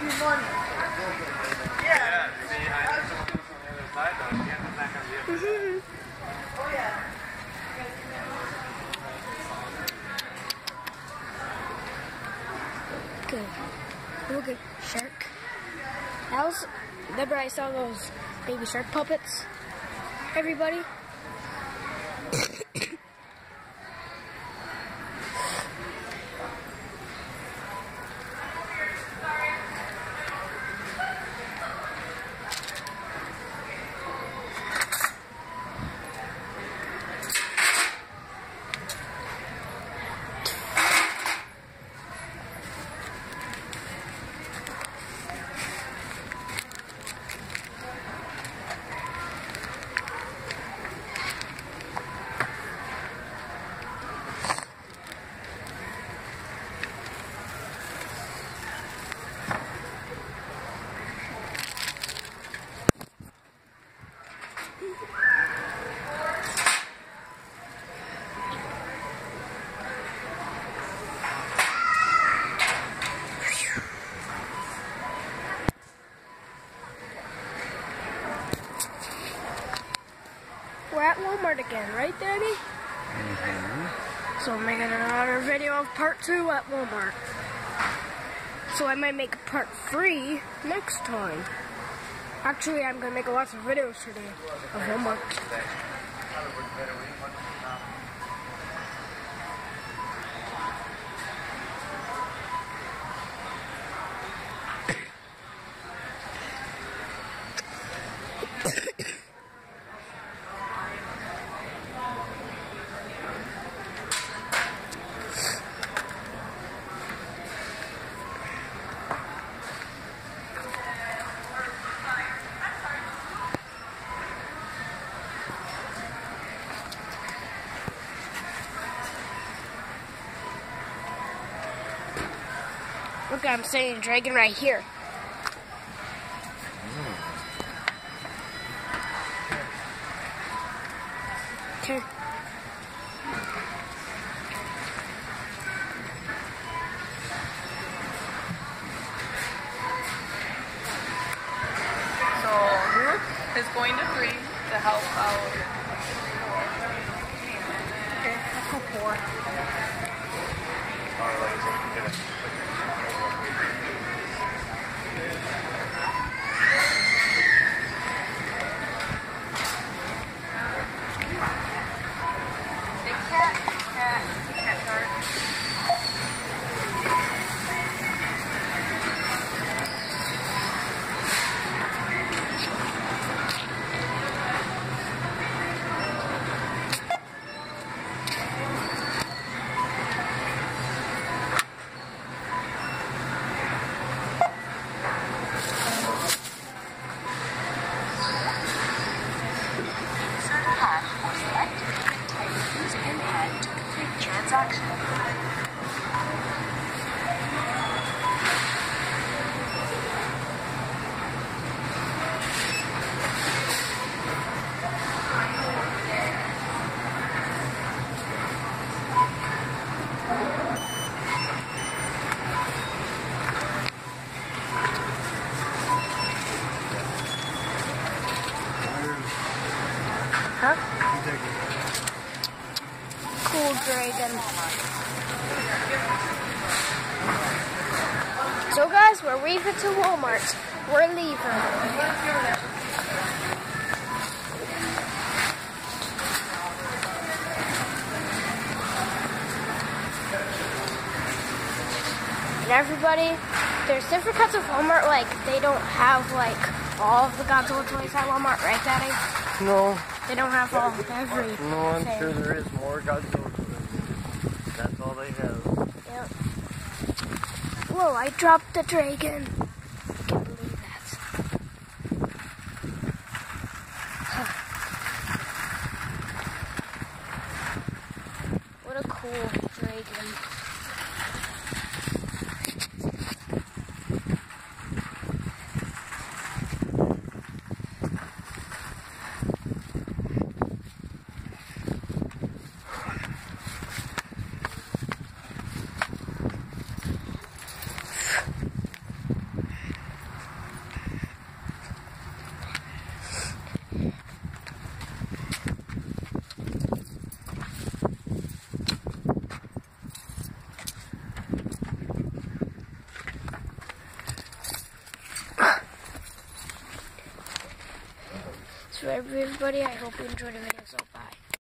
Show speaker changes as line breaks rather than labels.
Good. Look at shark. That was, remember I saw those baby shark puppets? Everybody? We're at Walmart again, right, Daddy? Mm-hmm. So I'm making another video of part two at Walmart. So I might make part three next time. Actually, I'm gonna make lots of videos today of Walmart. Look, I'm saying dragon right here. Okay.
So group is going to three to help out. Okay, let's go four.
Cool dragon. So guys, we're leaving to Walmart. We're leaving. And everybody, there's different kinds of Walmart, like they don't have like all of the Godzilla toys at Walmart, right Daddy?
No,
They don't have all every.
no, I'm
thing.
sure there is more Godzilla. That's all they have.
Yep. Whoa, I dropped the dragon. Can't believe that. What a cool dragon. So everybody, I hope you enjoyed the video. So